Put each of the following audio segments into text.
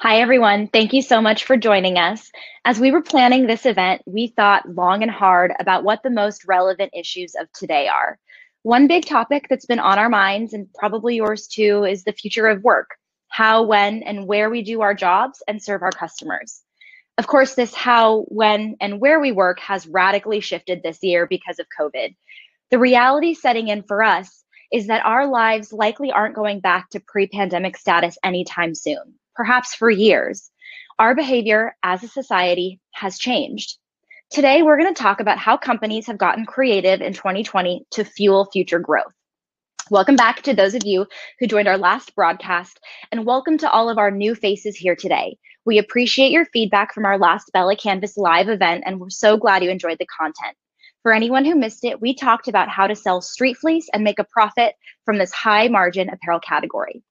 Hi, everyone. Thank you so much for joining us. As we were planning this event, we thought long and hard about what the most relevant issues of today are. One big topic that's been on our minds, and probably yours too, is the future of work how, when, and where we do our jobs and serve our customers. Of course, this how, when, and where we work has radically shifted this year because of COVID. The reality setting in for us is that our lives likely aren't going back to pre pandemic status anytime soon perhaps for years, our behavior as a society has changed. Today, we're going to talk about how companies have gotten creative in 2020 to fuel future growth. Welcome back to those of you who joined our last broadcast, and welcome to all of our new faces here today. We appreciate your feedback from our last Bella Canvas live event, and we're so glad you enjoyed the content. For anyone who missed it, we talked about how to sell street fleece and make a profit from this high margin apparel category.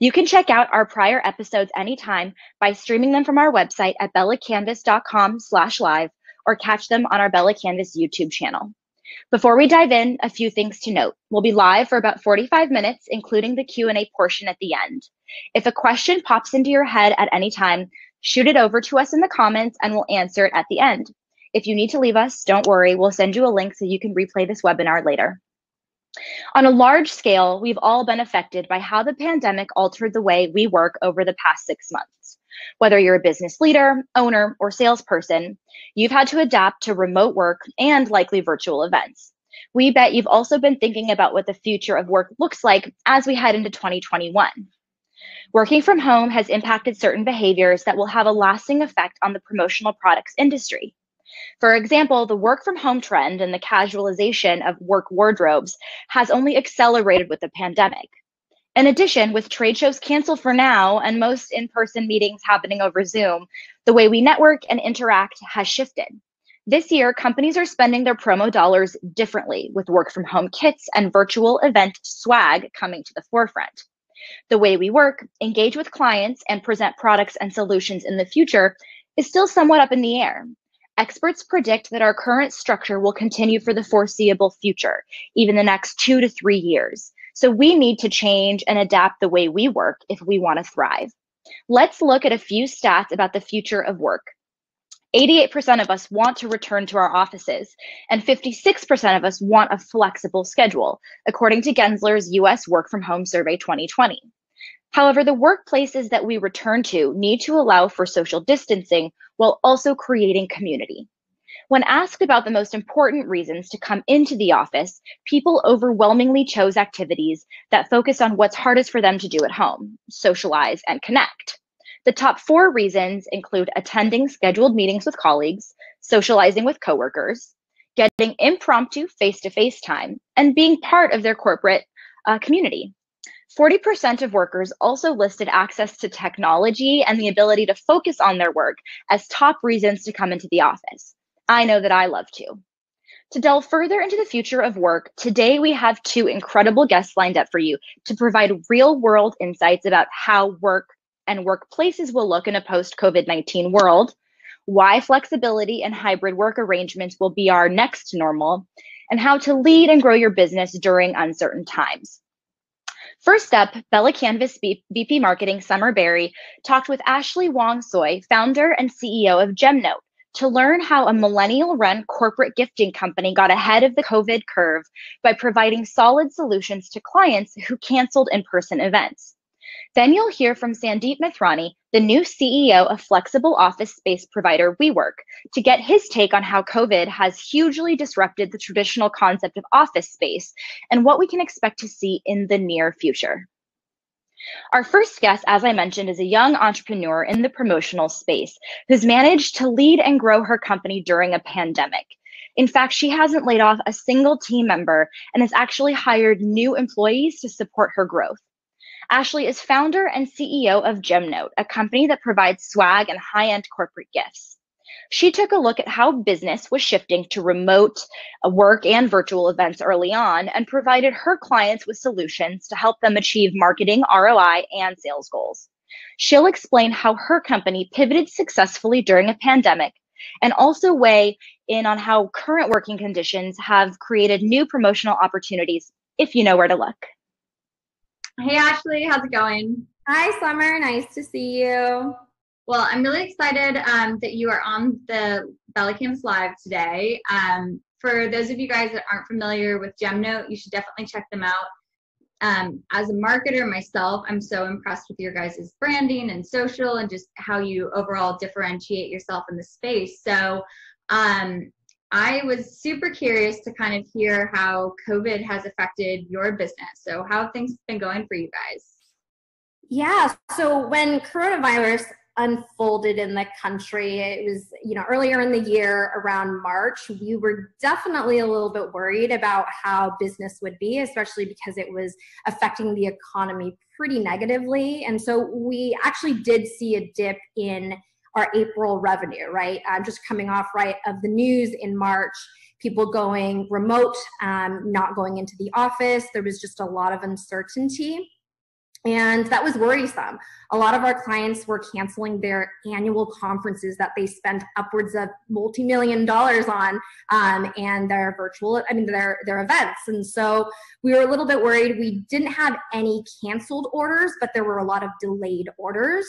You can check out our prior episodes anytime by streaming them from our website at bellacanvas.com slash live or catch them on our Bella Canvas YouTube channel. Before we dive in, a few things to note. We'll be live for about 45 minutes, including the Q&A portion at the end. If a question pops into your head at any time, shoot it over to us in the comments and we'll answer it at the end. If you need to leave us, don't worry, we'll send you a link so you can replay this webinar later. On a large scale, we've all been affected by how the pandemic altered the way we work over the past six months. Whether you're a business leader, owner, or salesperson, you've had to adapt to remote work and likely virtual events. We bet you've also been thinking about what the future of work looks like as we head into 2021. Working from home has impacted certain behaviors that will have a lasting effect on the promotional products industry. For example, the work from home trend and the casualization of work wardrobes has only accelerated with the pandemic. In addition, with trade shows canceled for now and most in person meetings happening over Zoom, the way we network and interact has shifted. This year, companies are spending their promo dollars differently with work from home kits and virtual event swag coming to the forefront. The way we work, engage with clients, and present products and solutions in the future is still somewhat up in the air. Experts predict that our current structure will continue for the foreseeable future, even the next two to three years. So we need to change and adapt the way we work if we want to thrive. Let's look at a few stats about the future of work. 88% of us want to return to our offices, and 56% of us want a flexible schedule, according to Gensler's US Work from Home Survey 2020. However, the workplaces that we return to need to allow for social distancing while also creating community. When asked about the most important reasons to come into the office, people overwhelmingly chose activities that focus on what's hardest for them to do at home socialize and connect. The top four reasons include attending scheduled meetings with colleagues, socializing with coworkers, getting impromptu face to face time, and being part of their corporate uh, community. 40% of workers also listed access to technology and the ability to focus on their work as top reasons to come into the office. I know that I love to. To delve further into the future of work, today we have two incredible guests lined up for you to provide real world insights about how work and workplaces will look in a post COVID 19 world, why flexibility and hybrid work arrangements will be our next normal, and how to lead and grow your business during uncertain times. First up, Bella Canvas VP Marketing Summer Berry talked with Ashley Wong Tsui, founder and CEO of GemNote, to learn how a millennial run corporate gifting company got ahead of the COVID curve by providing solid solutions to clients who canceled in person events. Then you'll hear from Sandeep Mathrani, the new CEO of flexible office space provider WeWork, to get his take on how COVID has hugely disrupted the traditional concept of office space and what we can expect to see in the near future. Our first guest, as I mentioned, is a young entrepreneur in the promotional space who's managed to lead and grow her company during a pandemic. In fact, she hasn't laid off a single team member and has actually hired new employees to support her growth. Ashley is founder and CEO of GemNote, a company that provides swag and high end corporate gifts. She took a look at how business was shifting to remote uh, work and virtual events early on and provided her clients with solutions to help them achieve marketing, ROI, and sales goals. She'll explain how her company pivoted successfully during a pandemic and also weigh in on how current working conditions have created new promotional opportunities if you know where to look. Hey Ashley, how's it going? Hi, Summer. Nice to see you. Well, I'm really excited um, that you are on the Bella Canvas Live today. Um, for those of you guys that aren't familiar with GemNote, you should definitely check them out. Um, as a marketer myself, I'm so impressed with your guys' branding and social and just how you overall differentiate yourself in the space. So um, I was super curious to kind of hear how COVID has affected your business. So how things been going for you guys? Yeah, so when coronavirus unfolded in the country. It was, you know, earlier in the year around March, we were definitely a little bit worried about how business would be, especially because it was affecting the economy pretty negatively. And so we actually did see a dip in our April revenue, right? I'm just coming off right of the news in March people going remote, um, not going into the office. There was just a lot of uncertainty. And that was worrisome. A lot of our clients were canceling their annual conferences that they spent upwards of multi-million dollars on, um, and their virtual, I mean, their their events. And so we were a little bit worried. We didn't have any canceled orders, but there were a lot of delayed orders.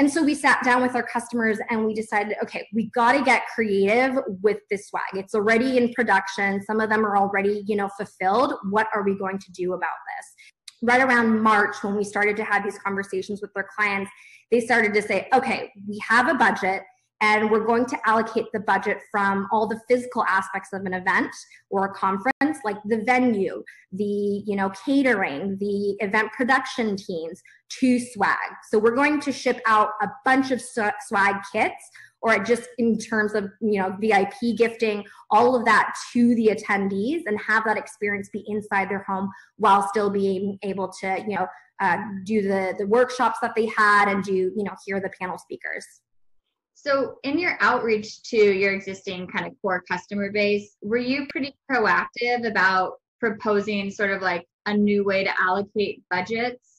And so we sat down with our customers and we decided, okay, we got to get creative with this swag. It's already in production. Some of them are already, you know, fulfilled. What are we going to do about this? right around March, when we started to have these conversations with their clients, they started to say, okay, we have a budget and we're going to allocate the budget from all the physical aspects of an event or a conference like the venue the you know catering the event production teams to swag. So we're going to ship out a bunch of swag kits or just in terms of you know vip gifting all of that to the attendees and have that experience be inside their home while still being able to you know uh, do the the workshops that they had and do you know hear the panel speakers so in your outreach to your existing kind of core customer base were you pretty proactive about proposing sort of like a new way to allocate budgets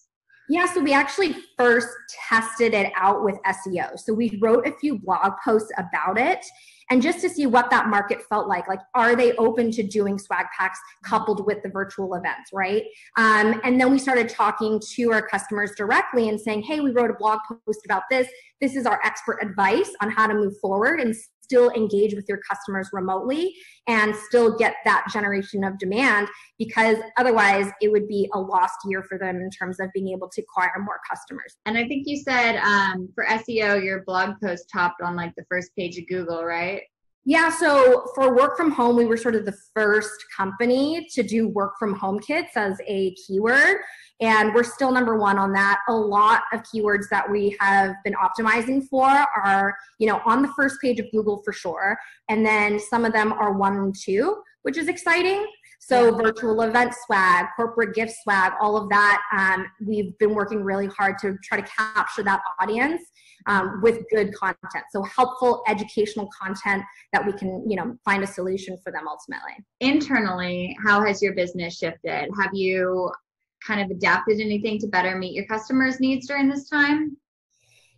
yeah, so we actually first tested it out with SEO. So we wrote a few blog posts about it and just to see what that market felt like. Like, are they open to doing swag packs coupled with the virtual events, right? Um, and then we started talking to our customers directly and saying, hey, we wrote a blog post about this. This is our expert advice on how to move forward and still engage with your customers remotely and still get that generation of demand because otherwise it would be a lost year for them in terms of being able to acquire more customers. And I think you said um, for SEO, your blog post topped on like the first page of Google, right? Yeah, so for work from home, we were sort of the first company to do work from home kits as a keyword. And we're still number one on that. A lot of keywords that we have been optimizing for are, you know, on the first page of Google for sure. And then some of them are one and two, which is exciting. So virtual event swag, corporate gift swag, all of that. Um, we've been working really hard to try to capture that audience um, with good content. So helpful educational content that we can, you know, find a solution for them ultimately. Internally, how has your business shifted? Have you kind of adapted anything to better meet your customers' needs during this time?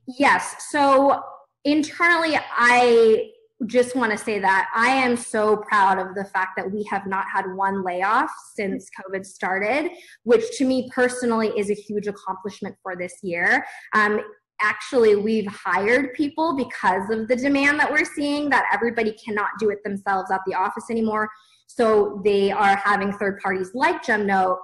Yes. So internally, I just want to say that I am so proud of the fact that we have not had one layoff since COVID started, which to me personally is a huge accomplishment for this year. Um, actually, we've hired people because of the demand that we're seeing that everybody cannot do it themselves at the office anymore. So they are having third parties like GemNote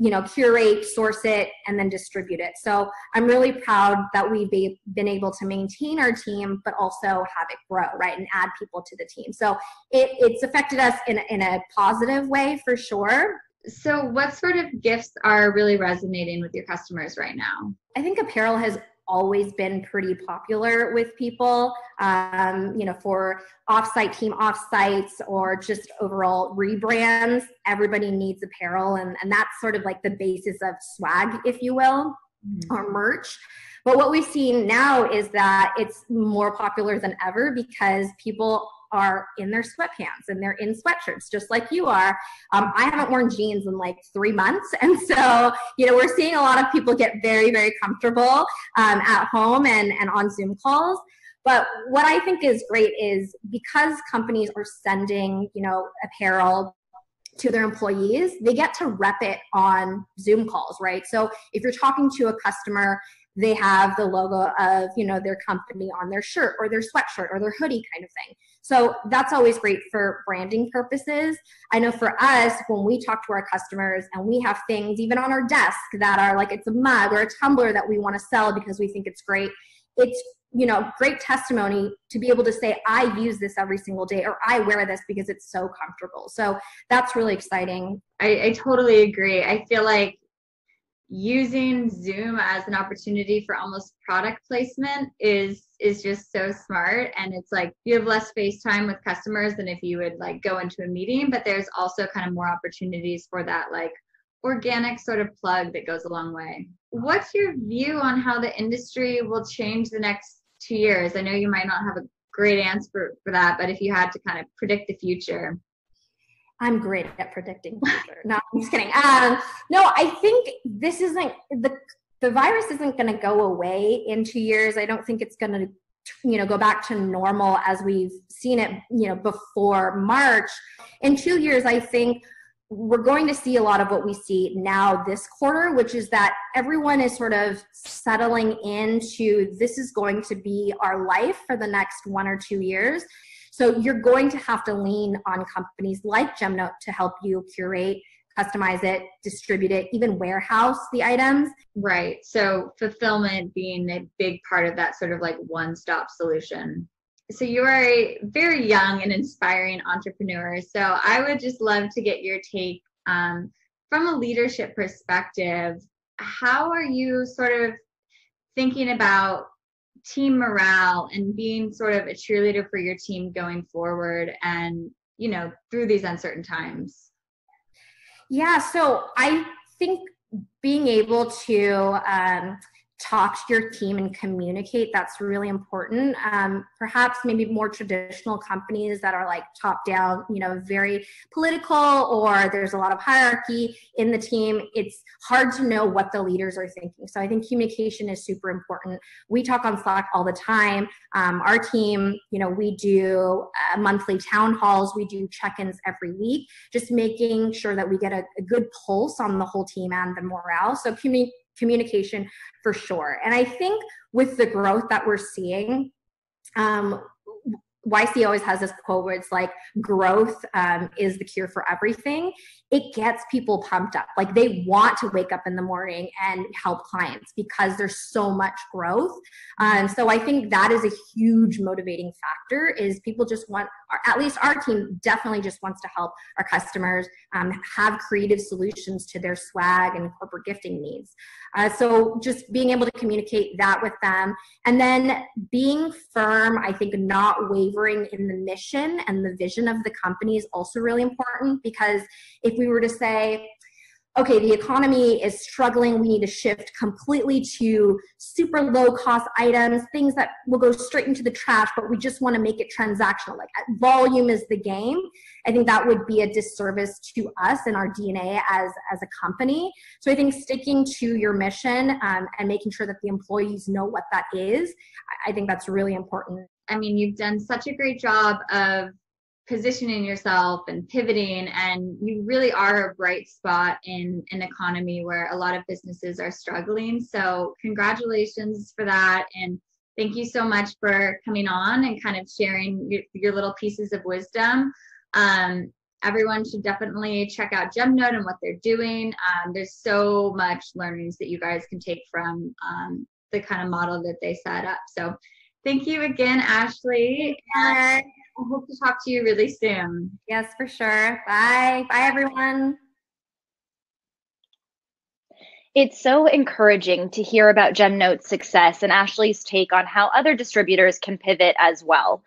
you know curate source it and then distribute it. So i'm really proud that we've been able to maintain our team but also have it grow right and add people to the team. So it, it's affected us in, in a positive way for sure. So what sort of gifts are really resonating with your customers right now? I think apparel has always been pretty popular with people, um, you know, for offsite team offsites or just overall rebrands. Everybody needs apparel, and, and that's sort of like the basis of swag, if you will, mm-hmm. or merch. But what we've seen now is that it's more popular than ever because people are in their sweatpants and they're in sweatshirts just like you are. Um, I haven't worn jeans in like three months. And so, you know, we're seeing a lot of people get very, very comfortable um, at home and, and on Zoom calls. But what I think is great is because companies are sending, you know, apparel to their employees, they get to rep it on Zoom calls, right? So if you're talking to a customer, they have the logo of, you know, their company on their shirt or their sweatshirt or their hoodie kind of thing. So that's always great for branding purposes. I know for us, when we talk to our customers and we have things even on our desk that are like it's a mug or a tumbler that we want to sell because we think it's great, it's you know great testimony to be able to say i use this every single day or i wear this because it's so comfortable so that's really exciting i, I totally agree i feel like using zoom as an opportunity for almost product placement is is just so smart and it's like you have less face time with customers than if you would like go into a meeting but there's also kind of more opportunities for that like organic sort of plug that goes a long way what's your view on how the industry will change the next two years? I know you might not have a great answer for, for that, but if you had to kind of predict the future. I'm great at predicting future. no, I'm just kidding. Um, no, I think this isn't the the virus isn't going to go away in two years. I don't think it's going to you know go back to normal as we've seen it you know before March. In two years, I think we're going to see a lot of what we see now this quarter, which is that everyone is sort of settling into this is going to be our life for the next one or two years. So you're going to have to lean on companies like GemNote to help you curate, customize it, distribute it, even warehouse the items. Right. So fulfillment being a big part of that sort of like one stop solution so you are a very young and inspiring entrepreneur. So I would just love to get your take um, from a leadership perspective. How are you sort of thinking about team morale and being sort of a cheerleader for your team going forward and you know through these uncertain times. Yeah so i think being able to um, talk to your team and communicate that's really important. Um, perhaps maybe more traditional companies that are like top down you know very political or there's a lot of hierarchy in the team it's hard to know what the leaders are thinking. So i think communication is super important. We talk on slack all the time. Um, our team you know we do uh, monthly town halls. We do check-ins every week just making sure that we get a, a good pulse on the whole team and the morale. So community communication for sure. And I think with the growth that we're seeing, um, YC always has this quote where it's like growth um, is the cure for everything. It gets people pumped up. Like they want to wake up in the morning and help clients because there's so much growth. Um, so I think that is a huge motivating factor is people just want, at least our team definitely just wants to help our customers um, have creative solutions to their swag and corporate gifting needs. Uh, so just being able to communicate that with them and then being firm, I think not wavering in the mission and the vision of the company is also really important because if we were to say, okay, the economy is struggling. We need to shift completely to super low cost items, things that will go straight into the trash, but we just want to make it transactional. Like volume is the game. I think that would be a disservice to us and our DNA as, as a company. So I think sticking to your mission um, and making sure that the employees know what that is, I think that's really important. I mean, you've done such a great job of positioning yourself and pivoting and you really are a bright spot in an economy where a lot of businesses are struggling. So congratulations for that and thank you so much for coming on and kind of sharing your, your little pieces of wisdom. Um, everyone should definitely check out gemnote and what they're doing. Um, there's so much learnings that you guys can take from um, the kind of model that they set up. So thank you again ashley hope to talk to you really soon. Yes, for sure. Bye. Bye, everyone. It's so encouraging to hear about GemNote's success and Ashley's take on how other distributors can pivot as well.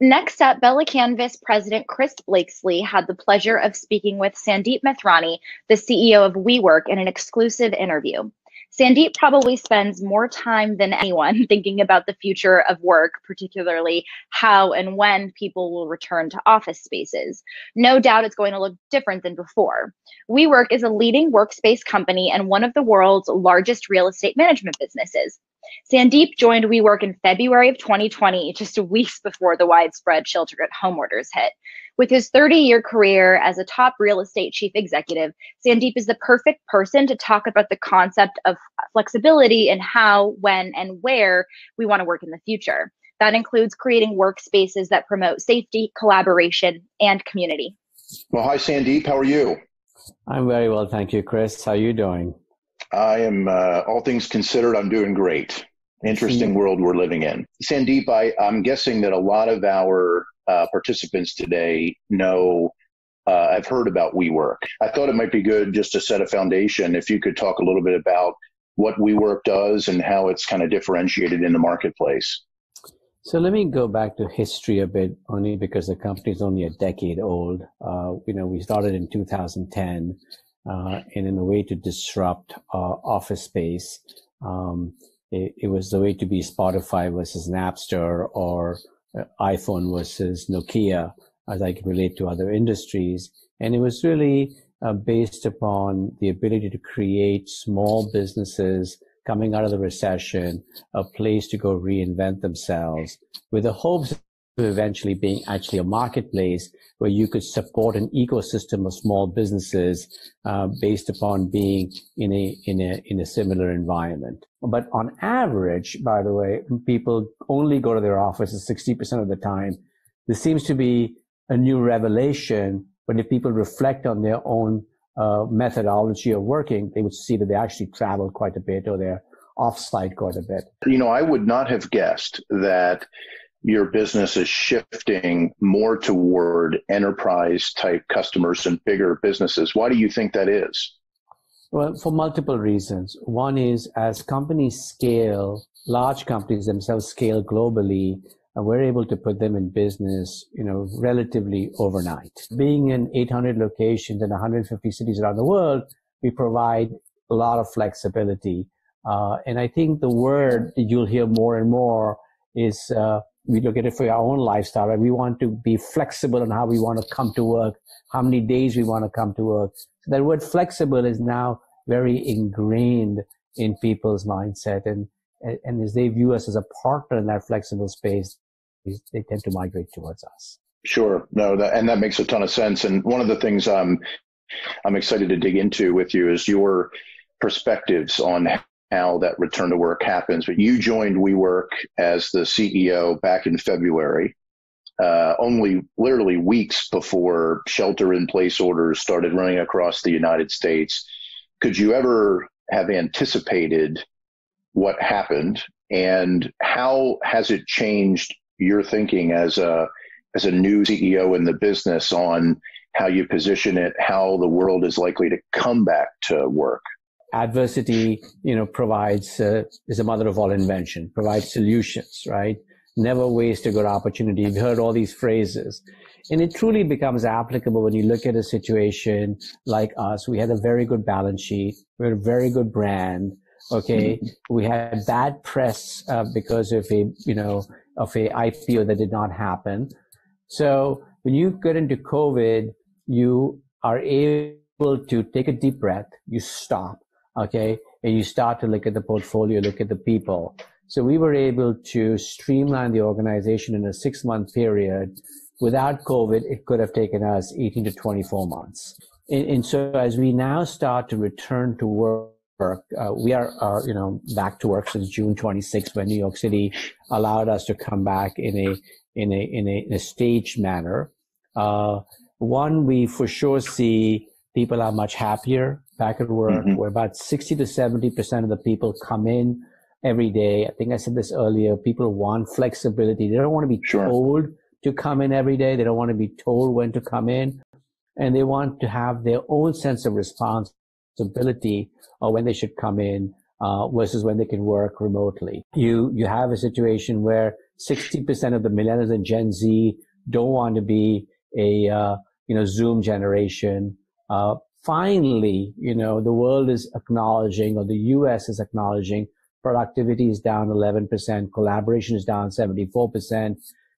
Next up, Bella Canvas President Chris Blakesley had the pleasure of speaking with Sandeep Mathrani, the CEO of WeWork, in an exclusive interview. Sandeep probably spends more time than anyone thinking about the future of work, particularly how and when people will return to office spaces. No doubt it's going to look different than before. WeWork is a leading workspace company and one of the world's largest real estate management businesses. Sandeep joined WeWork in February of 2020, just weeks before the widespread shelter at home orders hit. With his 30 year career as a top real estate chief executive, Sandeep is the perfect person to talk about the concept of flexibility and how, when, and where we want to work in the future. That includes creating workspaces that promote safety, collaboration, and community. Well, hi, Sandeep. How are you? I'm very well, thank you, Chris. How are you doing? I am, uh, all things considered, I'm doing great. Interesting world we're living in. Sandeep, I, I'm guessing that a lot of our uh, participants today know uh, I've heard about WeWork. I thought it might be good just to set a foundation if you could talk a little bit about what WeWork does and how it's kind of differentiated in the marketplace. So let me go back to history a bit, only because the company is only a decade old. Uh, you know, we started in 2010, uh, and in a way to disrupt uh, office space. Um, it, it, was the way to be Spotify versus Napster or uh, iPhone versus Nokia, as I can relate to other industries. And it was really uh, based upon the ability to create small businesses coming out of the recession, a place to go reinvent themselves with the hopes of eventually being actually a marketplace where you could support an ecosystem of small businesses uh, based upon being in a in a in a similar environment. But on average, by the way, people only go to their offices 60% of the time. This seems to be a new revelation. But if people reflect on their own uh, methodology of working, they would see that they actually travel quite a bit or they're offsite quite a bit. You know, I would not have guessed that your business is shifting more toward enterprise type customers and bigger businesses. Why do you think that is? Well, for multiple reasons. One is as companies scale, large companies themselves scale globally, and we're able to put them in business, you know, relatively overnight. Being in 800 locations in 150 cities around the world, we provide a lot of flexibility. Uh, and I think the word you'll hear more and more is uh, we look at it for our own lifestyle. Right? We want to be flexible on how we want to come to work, how many days we want to come to work. So that word flexible is now very ingrained in people's mindset. And, and as they view us as a partner in that flexible space, they tend to migrate towards us. Sure. No, that, and that makes a ton of sense. And one of the things I'm, I'm excited to dig into with you is your perspectives on how that return to work happens. But you joined WeWork as the CEO back in February, uh, only literally weeks before shelter in place orders started running across the United States. Could you ever have anticipated what happened and how has it changed your thinking as a as a new CEO in the business on how you position it, how the world is likely to come back to work? Adversity, you know, provides uh, is the mother of all invention. Provides solutions, right? Never waste a good opportunity. You've heard all these phrases, and it truly becomes applicable when you look at a situation like us. We had a very good balance sheet. We had a very good brand. Okay, mm-hmm. we had bad press uh, because of a you know of a IPO that did not happen. So when you get into COVID, you are able to take a deep breath, you stop, okay, and you start to look at the portfolio, look at the people. So we were able to streamline the organization in a six month period. Without COVID, it could have taken us 18 to 24 months. And, and so as we now start to return to work. Uh, we are, you know, back to work since June 26th when New York City allowed us to come back in a, in a, in a, in a staged manner. Uh, one, we for sure see people are much happier back at work, mm-hmm. where about 60 to 70% of the people come in every day. I think I said this earlier. People want flexibility. They don't want to be sure. told to come in every day. They don't want to be told when to come in. And they want to have their own sense of responsibility or when they should come in uh, versus when they can work remotely. You you have a situation where 60% of the millennials and Gen Z don't want to be a uh, you know Zoom generation. Uh, finally, you know the world is acknowledging, or the U.S. is acknowledging, productivity is down 11%, collaboration is down 74%,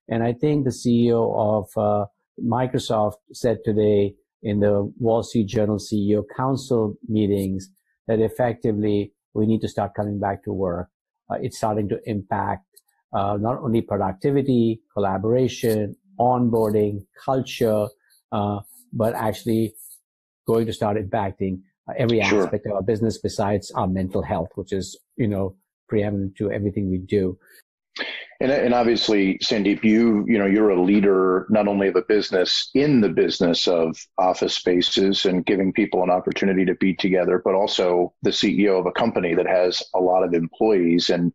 and I think the CEO of uh, Microsoft said today in the Wall Street Journal CEO Council meetings that effectively we need to start coming back to work. Uh, it's starting to impact uh, not only productivity, collaboration, onboarding, culture, uh, but actually going to start impacting uh, every aspect sure. of our business besides our mental health, which is, you know, preeminent to everything we do. And, and obviously, Sandeep, you you know you're a leader not only of a business in the business of office spaces and giving people an opportunity to be together, but also the CEO of a company that has a lot of employees. And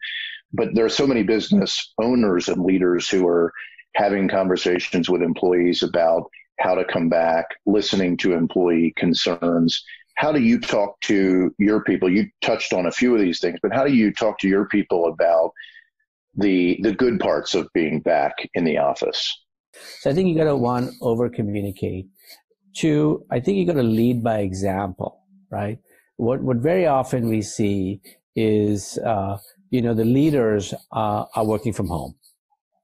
but there are so many business owners and leaders who are having conversations with employees about how to come back, listening to employee concerns. How do you talk to your people? You touched on a few of these things, but how do you talk to your people about the the good parts of being back in the office? So I think you got to one over communicate. Two, I think you got to lead by example, right? What what very often we see is uh, you know the leaders uh, are working from home,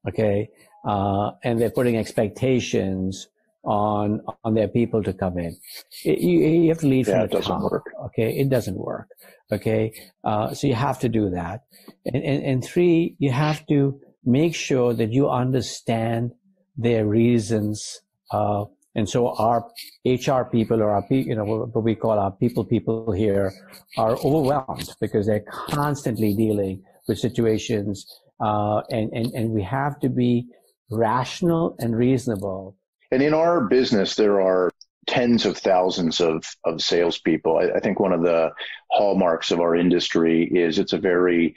okay, uh, and they're putting expectations on on their people to come in. It, you, you, have to lead yeah, from the top. Work. Okay, it doesn't work. Okay, uh, so you have to do that. And, and and three, you have to make sure that you understand their reasons. Uh, and so our HR people or our, you know, what we call our people people here are overwhelmed because they're constantly dealing with situations. Uh, and, and, and we have to be rational and reasonable and in our business, there are tens of thousands of, of salespeople. I, I think one of the hallmarks of our industry is it's a very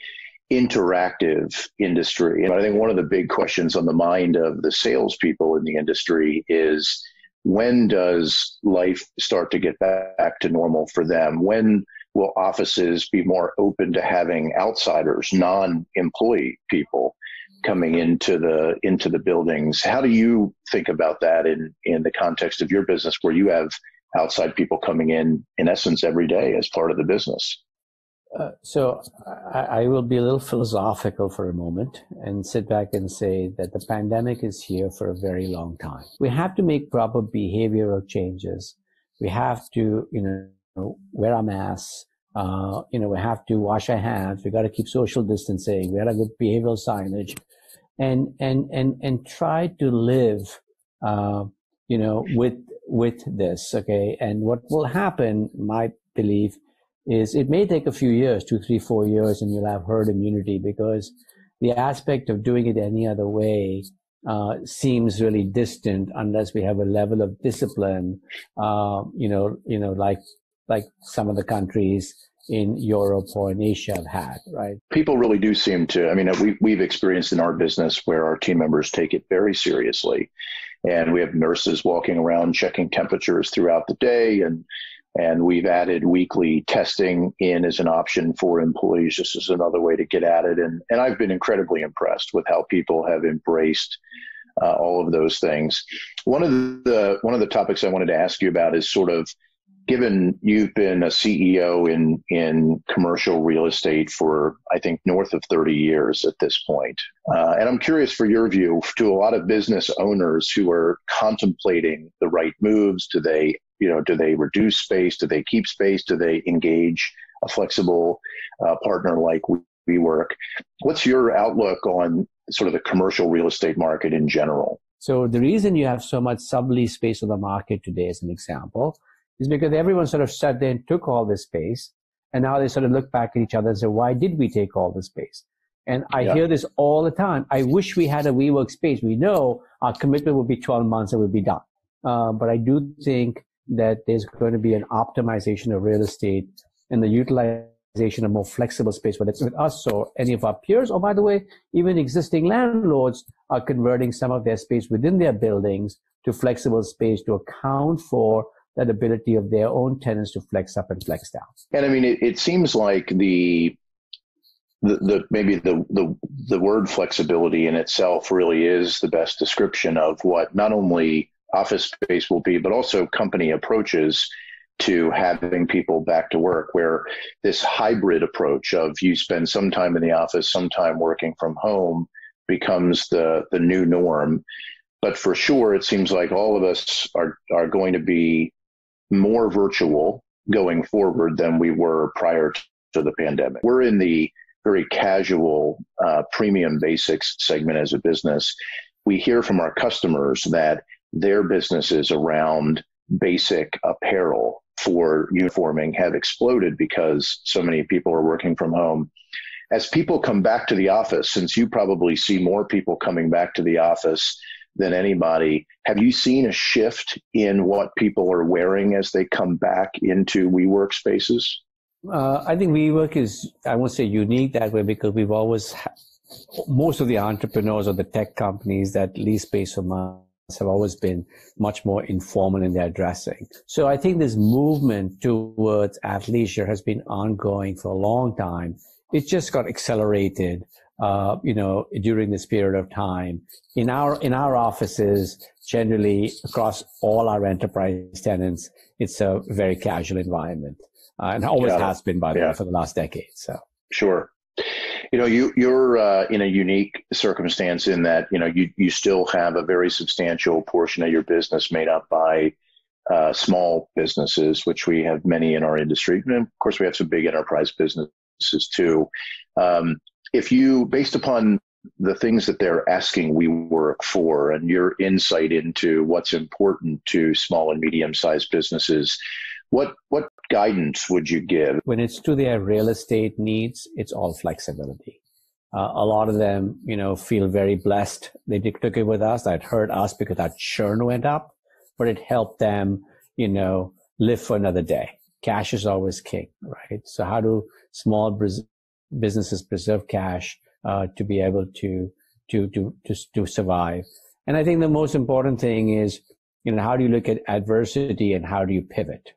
interactive industry. And I think one of the big questions on the mind of the salespeople in the industry is when does life start to get back to normal for them? When will offices be more open to having outsiders, non employee people? Coming into the into the buildings. How do you think about that in in the context of your business, where you have outside people coming in in essence every day as part of the business? Uh, so I, I, will be a little philosophical for a moment and sit back and say that the pandemic is here for a very long time. We have to make proper behavioral changes. We have to, you know, wear our masks. Uh, you know, we have to wash our hands. We got to keep social distancing. We got to good behavioral signage and and and and try to live uh, you know with with this okay and what will happen my belief is it may take a few years two three four years and you'll have herd immunity because the aspect of doing it any other way uh, seems really distant unless we have a level of discipline uh, you know you know like like some of the countries in Europe or in Asia have had, right? People really do seem to. I mean, we, we've experienced in our business where our team members take it very seriously. And we have nurses walking around checking temperatures throughout the day. And, and we've added weekly testing in as an option for employees, just as another way to get at it. And, and I've been incredibly impressed with how people have embraced uh, all of those things. One of the one of the topics I wanted to ask you about is sort of given you've been a CEO in in commercial real estate for I think north of 30 years at this point, uh, and I'm curious for your view to a lot of business owners who are contemplating the right moves. Do they you know do they reduce space? Do they keep space? Do they engage a flexible uh, partner like WeWork? What's your outlook on sort of the commercial real estate market in general? So the reason you have so much sublease space on the market today, as an example, is because everyone sort of sat there and took all this space. And now they sort of look back at each other and say, why did we take all this space? And I yeah. hear this all the time. I wish we had a WeWork space. We know our commitment would be 12 months and we'll be done. Uh, but I do think that there's going to be an optimization of real estate and the utilization of more flexible space, whether it's with us or any of our peers. Or by the way, even existing landlords are converting some of their space within their buildings to flexible space to account for that ability of their own tenants to flex up and flex down. And I mean, it, it seems like the, the, the maybe the, the the word flexibility in itself really is the best description of what not only office space will be, but also company approaches to having people back to work where this hybrid approach of you spend some time in the office, some time working from home becomes the, the new norm. But for sure, it seems like all of us are, are going to be more virtual going forward than we were prior to the pandemic. We're in the very casual uh, premium basics segment as a business. we hear from our customers that their businesses around basic apparel for uniforming have exploded because so many people are working from home. As people come back to the office, since you probably see more people coming back to the office than anybody, have you seen a shift in what people are wearing as they come back into WeWork spaces? Uh, I think WeWork is, I won't say unique that way because we've always, ha- most of the entrepreneurs or the tech companies that lease space from us have always been much more informal in their dressing. So I think this movement towards athleisure has been ongoing for a long time. It just got accelerated, uh, you know, during this period of time. In our, in our offices, generally across all our enterprise tenants, it's a very casual environment uh, and always yeah. has been, by the yeah. way, for the last decade. So sure. You know, you you're uh, in a unique circumstance in that you know you you still have a very substantial portion of your business made up by uh, small businesses, which we have many in our industry, and of course we have some big enterprise businesses too. Um, if you, based upon the things that they're asking we work for and your insight into what's important to small and medium sized businesses, what what guidance would you give? When it's to their real estate needs, it's all flexibility. Uh, a lot of them, you know, feel very blessed. They took it with us. That hurt us because our churn went up, but it helped them, you know, live for another day. Cash is always king, right? So how do small businesses preserve cash uh, to be able to, to to to to survive? And I think the most important thing is, you know, how do you look at adversity and how do you pivot?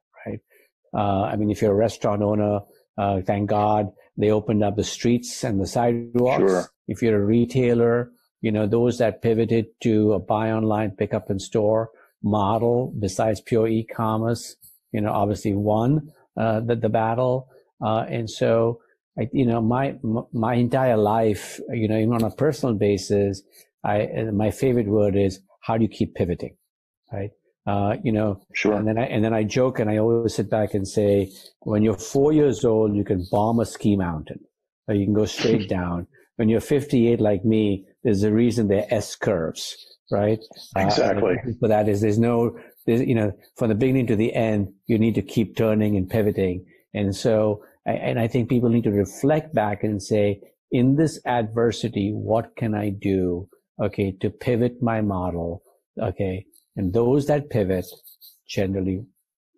Uh, I mean, if you're a restaurant owner, uh, thank God they opened up the streets and the sidewalks. Sure. If you're a retailer, you know, those that pivoted to a buy online, pick up in store model besides pure e-commerce, you know, obviously won, uh, the, the battle. Uh, and so, I, you know, my, my entire life, you know, even on a personal basis, I, my favorite word is how do you keep pivoting, right? Uh, you know, sure. And then I and then I joke and I always sit back and say, when you're four years old, you can bomb a ski mountain, or you can go straight down. When you're 58 like me, there's a reason they're S curves, right? Uh, exactly. Uh, for that is there's no, there's you know, from the beginning to the end, you need to keep turning and pivoting. And so, and I think people need to reflect back and say, in this adversity, what can I do? Okay, to pivot my model. Okay, and those that pivot generally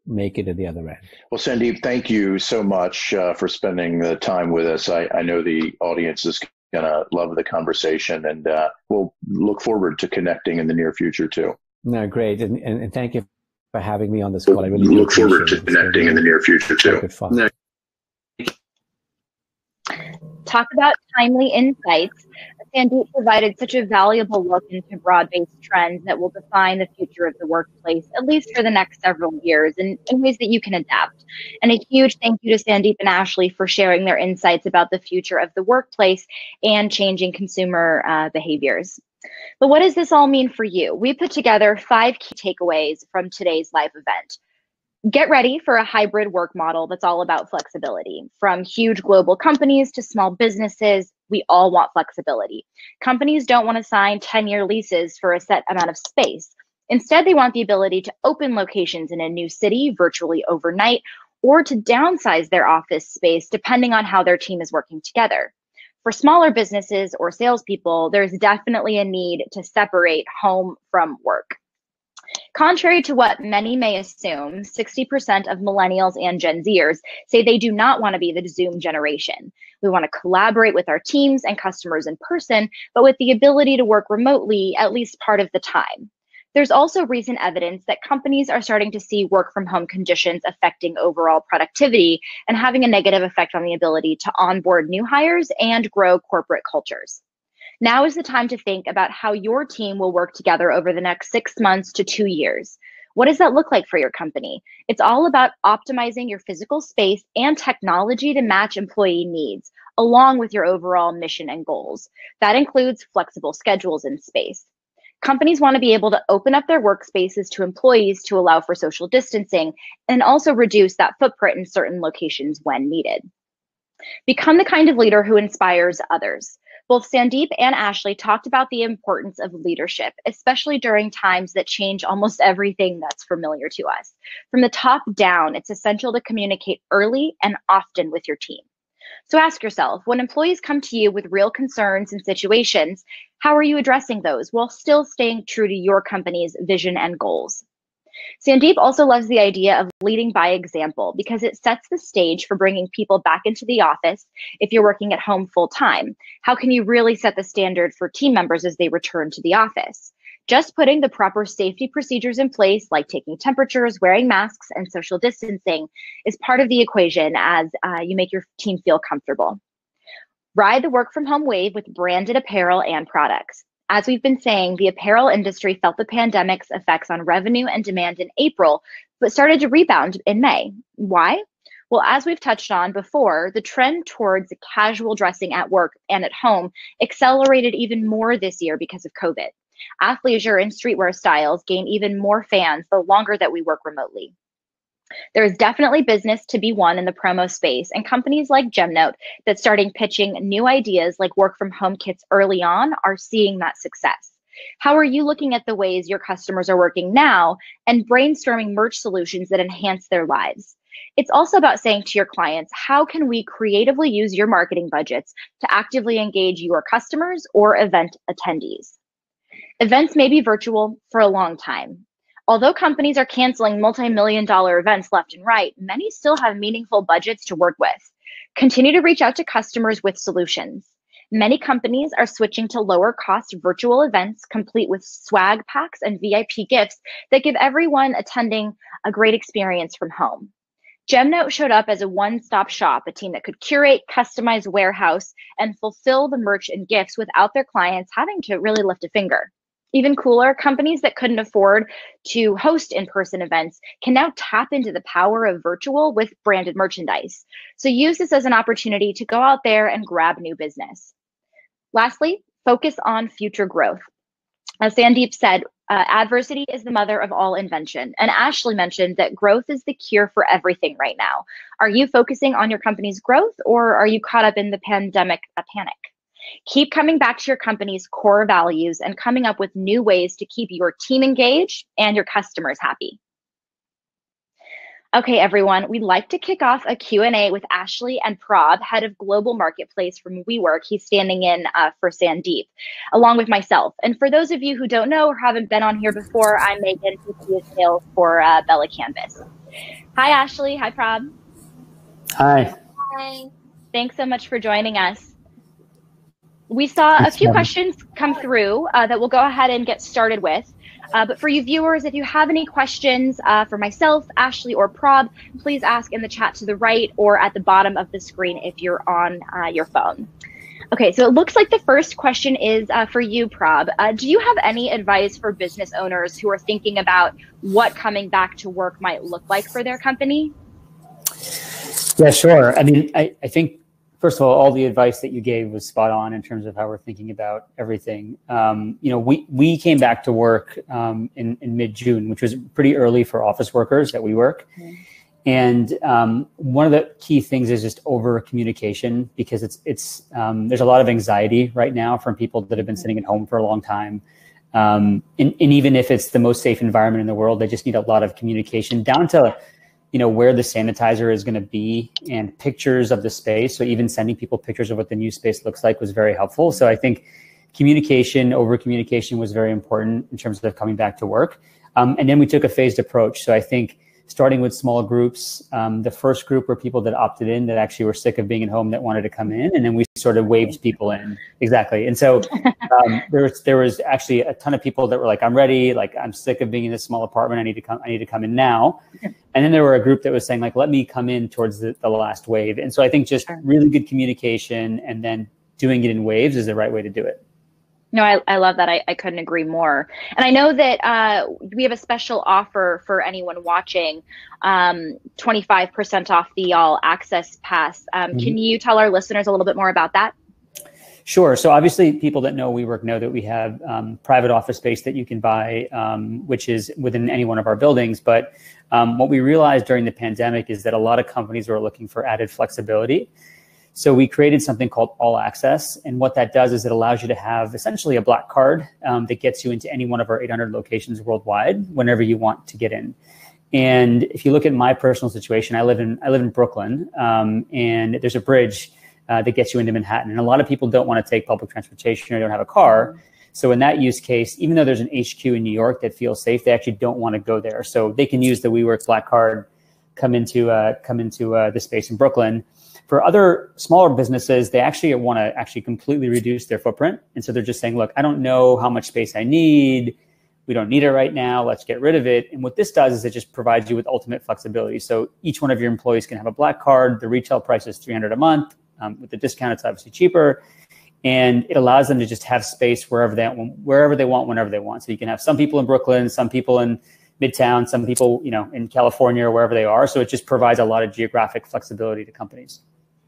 make it at the other end. Well, Sandeep, thank you so much uh, for spending the time with us. I, I know the audience is going to love the conversation, and uh, we'll look forward to connecting in the near future too. No, great, and, and, and thank you for having me on this call. I really look forward to connecting in the near future too. No. Talk about timely insights. Sandeep provided such a valuable look into broad-based trends that will define the future of the workplace, at least for the next several years, and in ways that you can adapt. And a huge thank you to Sandeep and Ashley for sharing their insights about the future of the workplace and changing consumer uh, behaviors. But what does this all mean for you? We put together five key takeaways from today's live event get ready for a hybrid work model that's all about flexibility. From huge global companies to small businesses, we all want flexibility. Companies don't want to sign 10 year leases for a set amount of space. Instead, they want the ability to open locations in a new city virtually overnight or to downsize their office space depending on how their team is working together. For smaller businesses or salespeople, there's definitely a need to separate home from work. Contrary to what many may assume, 60% of millennials and Gen Zers say they do not want to be the Zoom generation. We want to collaborate with our teams and customers in person, but with the ability to work remotely at least part of the time. There's also recent evidence that companies are starting to see work from home conditions affecting overall productivity and having a negative effect on the ability to onboard new hires and grow corporate cultures. Now is the time to think about how your team will work together over the next six months to two years. What does that look like for your company? It's all about optimizing your physical space and technology to match employee needs, along with your overall mission and goals. That includes flexible schedules and space. Companies want to be able to open up their workspaces to employees to allow for social distancing and also reduce that footprint in certain locations when needed. Become the kind of leader who inspires others. Both Sandeep and Ashley talked about the importance of leadership, especially during times that change almost everything that's familiar to us. From the top down, it's essential to communicate early and often with your team. So ask yourself when employees come to you with real concerns and situations, how are you addressing those while still staying true to your company's vision and goals? Sandeep also loves the idea of leading by example because it sets the stage for bringing people back into the office if you're working at home full time. How can you really set the standard for team members as they return to the office? Just putting the proper safety procedures in place, like taking temperatures, wearing masks, and social distancing, is part of the equation as uh, you make your team feel comfortable. Ride the work from home wave with branded apparel and products. As we've been saying, the apparel industry felt the pandemic's effects on revenue and demand in April, but started to rebound in May. Why? Well, as we've touched on before, the trend towards casual dressing at work and at home accelerated even more this year because of COVID. Athleisure and streetwear styles gain even more fans the longer that we work remotely. There is definitely business to be won in the promo space, and companies like GemNote that starting pitching new ideas like work from home kits early on are seeing that success. How are you looking at the ways your customers are working now and brainstorming merch solutions that enhance their lives? It's also about saying to your clients, how can we creatively use your marketing budgets to actively engage your customers or event attendees? Events may be virtual for a long time, Although companies are canceling multi million dollar events left and right, many still have meaningful budgets to work with. Continue to reach out to customers with solutions. Many companies are switching to lower cost virtual events complete with swag packs and VIP gifts that give everyone attending a great experience from home. GemNote showed up as a one stop shop, a team that could curate, customize warehouse, and fulfill the merch and gifts without their clients having to really lift a finger. Even cooler, companies that couldn't afford to host in person events can now tap into the power of virtual with branded merchandise. So use this as an opportunity to go out there and grab new business. Lastly, focus on future growth. As Sandeep said, uh, adversity is the mother of all invention. And Ashley mentioned that growth is the cure for everything right now. Are you focusing on your company's growth or are you caught up in the pandemic panic? Keep coming back to your company's core values and coming up with new ways to keep your team engaged and your customers happy. Okay, everyone, we'd like to kick off a Q&A with Ashley and Prab, head of global marketplace from WeWork. He's standing in uh, for Sandeep, along with myself. And for those of you who don't know or haven't been on here before, I'm Megan, VP of Sales for uh, Bella Canvas. Hi, Ashley. Hi, Prab. Hi. Hi. Thanks so much for joining us. We saw a few questions come through uh, that we'll go ahead and get started with. Uh, but for you viewers, if you have any questions uh, for myself, Ashley, or Prab, please ask in the chat to the right or at the bottom of the screen if you're on uh, your phone. Okay, so it looks like the first question is uh, for you, Prab. Uh, do you have any advice for business owners who are thinking about what coming back to work might look like for their company? Yeah, sure. I mean, I, I think first of all, all the advice that you gave was spot on in terms of how we're thinking about everything. Um, you know, we we came back to work um, in, in mid June, which was pretty early for office workers that WeWork. Mm-hmm. And um, one of the key things is just over communication because it's it's um, there's a lot of anxiety right now from people that have been sitting at home for a long time. Um, and, and even if it's the most safe environment in the world, they just need a lot of communication down to you know where the sanitizer is going to be and pictures of the space. So even sending people pictures of what the new space looks like was very helpful. So i think communication over communication was very important in terms of coming back to work. Um, and then we took a phased approach. So i think starting with small groups. Um, the first group were people that opted in that actually were sick of being at home that wanted to come in, and then we sort of waved people in. Exactly. And so um, there was there was actually a ton of people that were like, "I'm ready. Like I'm sick of being in this small apartment. I need to come. I need to come in now." And then there were a group that was saying, "Like, let me come in towards the, the last wave." And so I think just really good communication and then doing it in waves is the right way to do it. No, I, I love that. I, I couldn't agree more. And I know that uh, we have a special offer for anyone watching um, 25% off the All Access Pass. Um, mm-hmm. Can you tell our listeners a little bit more about that? Sure. So obviously, people that know WeWork know that we have um, private office space that you can buy, um, which is within any one of our buildings. But um, what we realized during the pandemic is that a lot of companies were looking for added flexibility. So we created something called All Access, and what that does is it allows you to have essentially a black card um, that gets you into any one of our 800 locations worldwide whenever you want to get in. And if you look at my personal situation, I live in I live in Brooklyn, um, and there's a bridge uh, that gets you into Manhattan, and a lot of people don't want to take public transportation or don't have a car. So in that use case, even though there's an HQ in New York that feels safe, they actually don't want to go there. So they can use the WeWork Black Card, come into uh, come into uh, the space in Brooklyn. For other smaller businesses, they actually want to actually completely reduce their footprint, and so they're just saying, "Look, I don't know how much space I need. We don't need it right now. Let's get rid of it." And what this does is it just provides you with ultimate flexibility. So each one of your employees can have a Black Card. The retail price is 300 a month. Um, with the discount, it's obviously cheaper and it allows them to just have space wherever they wherever they want whenever they want so you can have some people in brooklyn some people in midtown some people you know in california or wherever they are so it just provides a lot of geographic flexibility to companies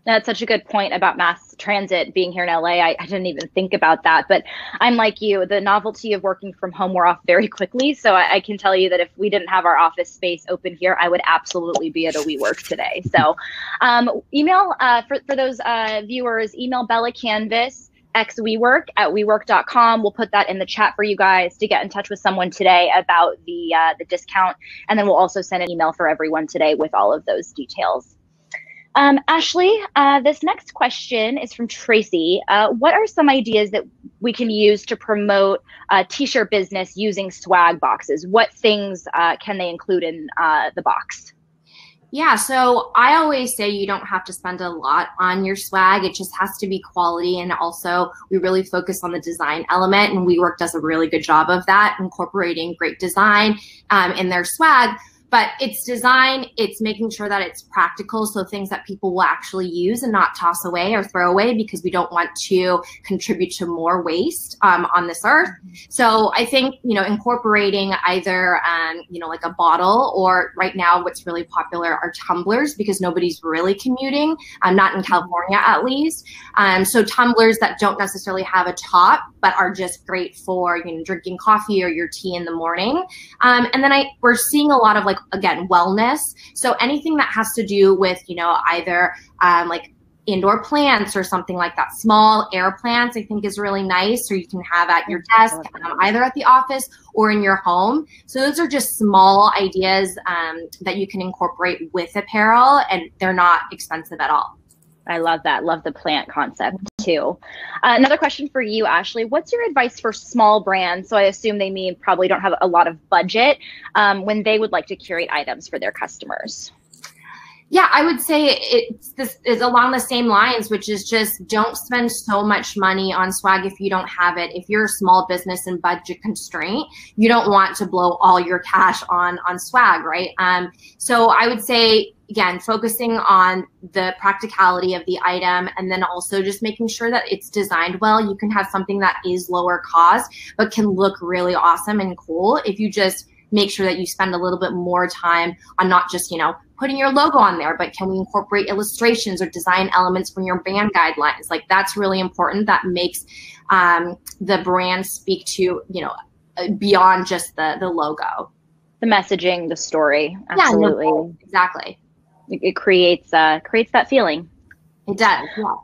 that's such a good point about mass transit being here in LA. I, I, didn't even think about that. But I'm like you, the novelty of working from home wore off very quickly. So I, I can tell you that if we didn't have our office space open here, I would absolutely be at a WeWork today. So um, email uh, for, for those uh, viewers, email Bella Canvas X WeWork at WeWork.com. We'll put that in the chat for you guys to get in touch with someone today about the uh, the discount, and then we'll also send an email for everyone today with all of those details. Um, Ashley, uh, this next question is from Tracy. Uh, what are some ideas that we can use to promote a t-shirt business using swag boxes? What things uh, can they include in uh, the box? Yeah, so I always say you don't have to spend a lot on your swag. It just has to be quality. And also, we really focus on the design element, and WeWork does a really good job of that, incorporating great design um, in their swag but it's design it's making sure that it's practical so things that people will actually use and not toss away or throw away because we don't want to contribute to more waste um, on this earth. So i think you know incorporating either um, you know like a bottle or right now what's really popular are tumblers because nobody's really commuting um, not in california at least. Um, so tumblers that don't necessarily have a top but are just great for you know drinking coffee or your tea in the morning. Um, and then i we're seeing a lot of like like again wellness. So anything that has to do with you know either um, like indoor plants or something like that small air plants i think is really nice or you can have at your desk um, either at the office or in your home. So those are just small ideas um, that you can incorporate with apparel and they're not expensive at all. I love that. Love the plant concept too. Uh, another question for you, Ashley. What's your advice for small brands? So I assume they mean probably don't have a lot of budget um, when they would like to curate items for their customers. Yeah, I would say it's this is along the same lines, which is just don't spend so much money on swag if you don't have it. If you're a small business and budget constraint, you don't want to blow all your cash on on swag, right? Um, so I would say again, focusing on the practicality of the item and then also just making sure that it's designed well. You can have something that is lower cost, but can look really awesome and cool if you just make sure that you spend a little bit more time on not just, you know, putting your logo on there, but can we incorporate illustrations or design elements from your brand guidelines? Like that's really important. That makes um, the brand speak to, you know, beyond just the the logo. The messaging, the story. Absolutely. Yeah, no, exactly it creates uh, creates that feeling. It does. Yeah.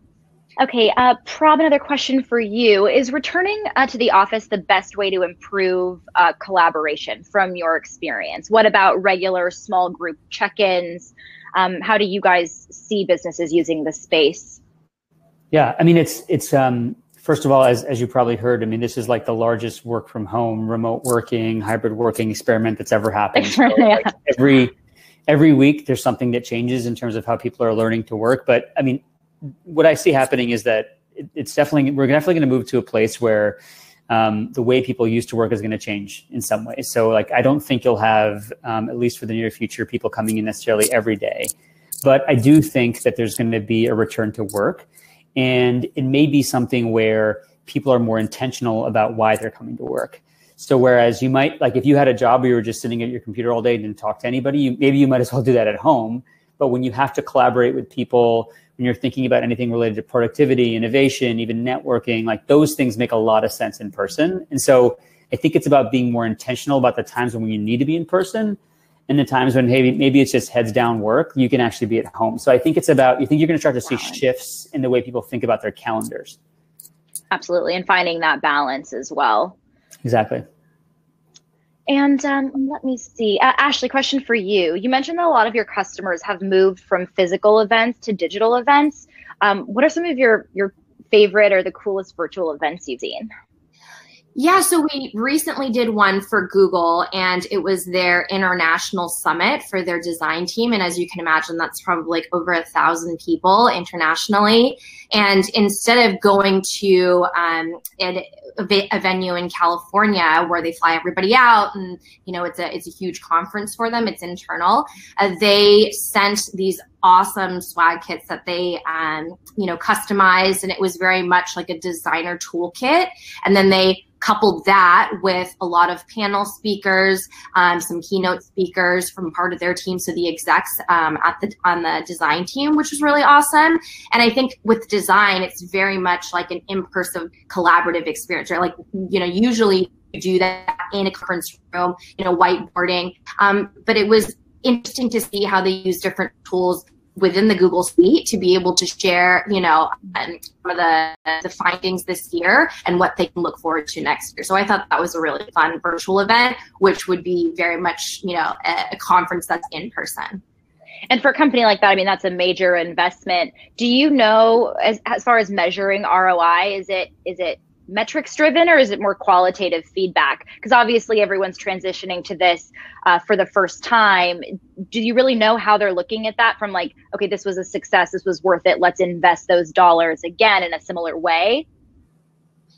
Okay, uh, Prab, another question for you. Is returning uh, to the office the best way to improve uh, collaboration from your experience? What about regular small group check ins? Um, how do you guys see businesses using the space? Yeah, I mean, it's, it's, um, first of all, as, as you probably heard, I mean, this is like the largest work from home, remote working, hybrid working experiment that's ever happened. So, yeah. like, every, every week there's something that changes in terms of how people are learning to work. But I mean, what I see happening is that it, it's definitely we're definitely going to move to a place where um, the way people used to work is going to change in some ways. So like I don't think you'll have um, at least for the near future people coming in necessarily every day, but I do think that there's going to be a return to work, and it may be something where people are more intentional about why they're coming to work. So whereas you might like if you had a job where you were just sitting at your computer all day and didn't talk to anybody, you, maybe you might as well do that at home. But when you have to collaborate with people, when you're thinking about anything related to productivity, innovation, even networking, like those things make a lot of sense in person. And so I think it's about being more intentional about the times when you need to be in person and the times when maybe maybe it's just heads down work, you can actually be at home. So I think it's about you think you're going to start to see shifts in the way people think about their calendars. Absolutely, and finding that balance as well. Exactly. And um, let me see, uh, Ashley. Question for you. You mentioned that a lot of your customers have moved from physical events to digital events. Um, what are some of your your favorite or the coolest virtual events you've seen? Yeah, so we recently did one for Google and it was their international summit for their design team. And as you can imagine, that's probably like over a thousand people internationally. And instead of going to um, a, a venue in California where they fly everybody out and you know it's a it's a huge conference for them, it's internal. Uh, they sent these awesome swag kits that they um, you know customized and it was very much like a designer toolkit and then they coupled that with a lot of panel speakers, um, some keynote speakers from part of their team, so the execs um, at the on the design team, which was really awesome. And I think with design, it's very much like an in-person collaborative experience, right? Like you know, usually you do that in a conference room, you know, whiteboarding. Um, but it was interesting to see how they use different tools within the Google Suite to be able to share, you know, um, some of the, the findings this year and what they can look forward to next year. So I thought that was a really fun virtual event, which would be very much, you know, a, a conference that's in person. And for a company like that, I mean, that's a major investment. Do you know, as, as far as measuring ROI, is it is it metrics driven or is it more qualitative feedback? Because obviously everyone's transitioning to this uh, for the first time. Do you really know how they're looking at that from like, okay, this was a success, this was worth it, let's invest those dollars again in a similar way?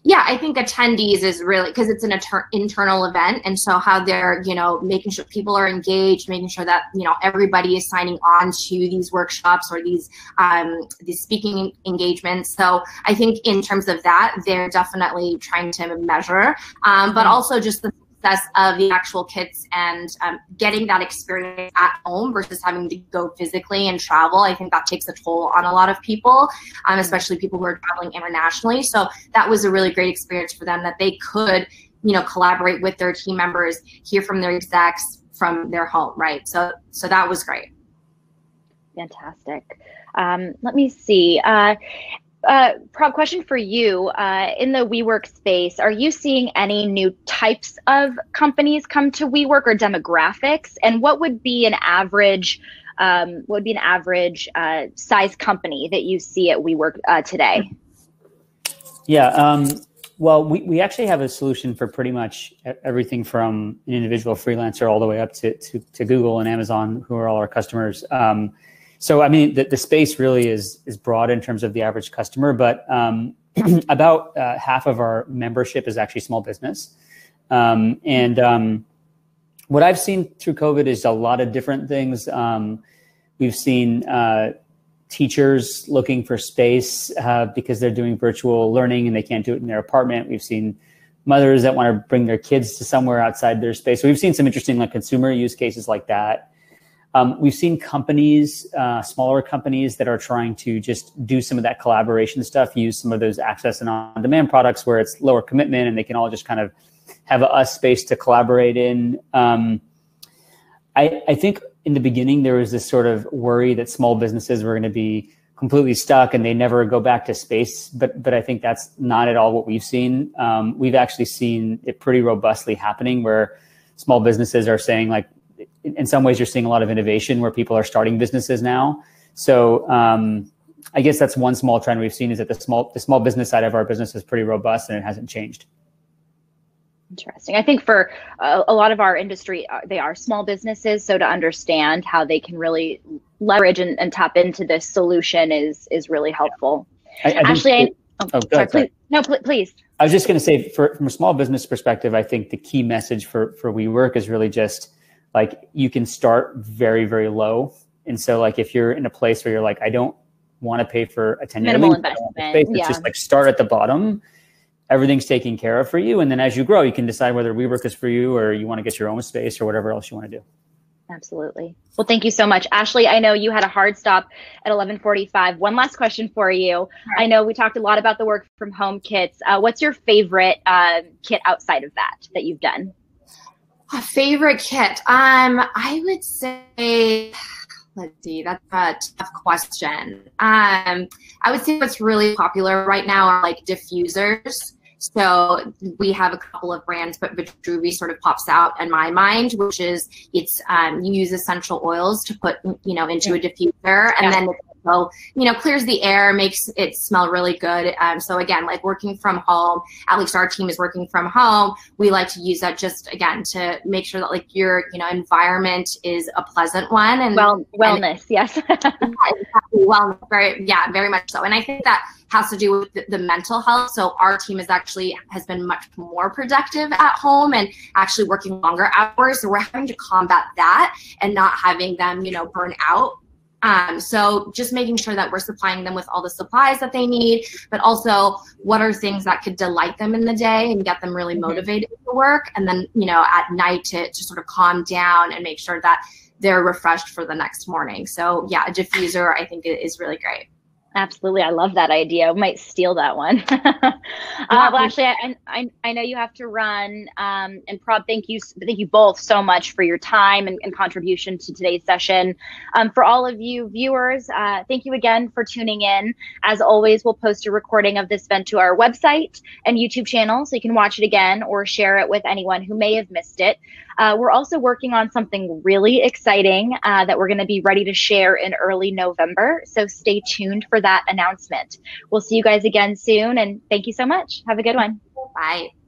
Yeah, I think attendees is really because it's an inter- internal event, and so how they're you know making sure people are engaged, making sure that you know everybody is signing on to these workshops or these um, these speaking engagements. So I think in terms of that, they're definitely trying to measure, um, but mm-hmm. also just the success of the actual kits and um, getting that experience at home versus having to go physically and travel. I think that takes a toll on a lot of people, um, especially people who are traveling internationally. So that was a really great experience for them that they could, you know, collaborate with their team members, hear from their execs from their home, right? So so that was great. Fantastic. Um, let me see. Uh, uh, Prab, question for you. Uh, in the WeWork space, are you seeing any new types of companies come to WeWork or demographics? And what would be an average, um, what would be an average uh, size company that you see at WeWork uh, today? Yeah. Um, well, we, we actually have a solution for pretty much everything from an individual freelancer all the way up to, to, to Google and Amazon, who are all our customers. Um, so I mean, the, the space really is is broad in terms of the average customer, but um, about uh, half of our membership is actually small business, um, and um, what I've seen through COVID is a lot of different things. Um, we've seen uh, teachers looking for space uh, because they're doing virtual learning and they can't do it in their apartment. We've seen mothers that want to bring their kids to somewhere outside their space. So we've seen some interesting like consumer use cases like that. Um, we've seen companies, uh, smaller companies that are trying to just do some of that collaboration stuff, use some of those access and on demand products where it's lower commitment and they can all just kind of have a, a space to collaborate in. Um, I, I think in the beginning, there was this sort of worry that small businesses were going to be completely stuck and they never go back to space. But, but I think that's not at all what we've seen. Um, we've actually seen it pretty robustly happening where small businesses are saying like, in some ways you're seeing a lot of innovation where people are starting businesses now. So um, I guess that's one small trend we've seen is that the small the small business side of our business is pretty robust and it hasn't changed. Interesting. I think for a, a lot of our industry, uh, they are small businesses. So to understand how they can really leverage and, and tap into this solution is is really helpful. I, I Ashley, it, oh, oh, sorry, please. No, pl- please. I was just going to say, for, from a small business perspective, I think the key message for for WeWork is really just like you can start very very low. And so like if you're in a place where you're like i don't want to pay for a 10 minimal investment space, it's yeah. just like start at the bottom everything's taken care of for you. And then as you grow you can decide whether WeWork is for you or you want to get your own space or whatever else you want to do. Absolutely. Well thank you so much. Ashley i know you had a hard stop at 11.45 one last question for you. I know we talked a lot about the work from home kits. Uh, what's your favorite uh, kit outside of that that you've done A favorite kit? Um, I would say let's see that's a tough question um i would say what's really popular right now are like diffusers so we have a couple of brands, but Vitruvi sort of pops out in my mind, which is it's um, you use essential oils to put you know into a diffuser, and yeah. then so you know clears the air, makes it smell really good. Um, so again, like working from home, at least our team is working from home. We like to use that just again to make sure that like your you know environment is a pleasant one and well wellness, and, yes, yeah, exactly, well, very yeah, very much so. And I think that has to do with the, the, mental health. So our team is actually has been much more productive at home and actually working longer hours. So we're having to combat that and not having them, you know, burn out. Um, so just making sure that we're supplying them with all the supplies that they need, but also what are things that could delight them in the day and get them really mm-hmm. motivated mm-hmm. to work. And then, you know, at night to, to sort of calm down and make sure that they're refreshed for the next morning. So yeah, a diffuser I think is really great. Absolutely. I love that idea. We might steal that one. uh, well, Ashley, I, I, I, know you have to run. Um, and Prab, thank you, thank you both so much for your time and, and contribution to today's session. Um, for all of you viewers, uh, thank you again for tuning in. As always, we'll post a recording of this event to our website and YouTube channel so you can watch it again or share it with anyone who may have missed it. Uh, we're also working on something really exciting uh, that we're going to be ready to share in early November. So stay tuned for that announcement. We'll see you guys again soon. And thank you so much. Have a good one. Bye.